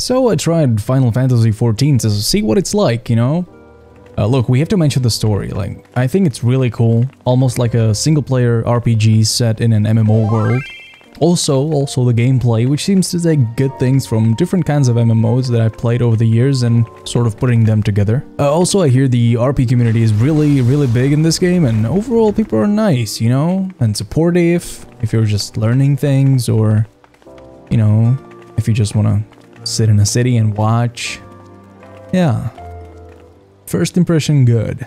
So I tried Final Fantasy XIV to see what it's like, you know? Uh, look, we have to mention the story. Like, I think it's really cool, almost like a single-player RPG set in an MMO world. Also, also the gameplay, which seems to take good things from different kinds of MMOs that I've played over the years and sort of putting them together. Uh, also, I hear the RP community is really, really big in this game, and overall people are nice, you know, and supportive if you're just learning things or, you know, if you just want to sit in a city and watch. Yeah. First impression good.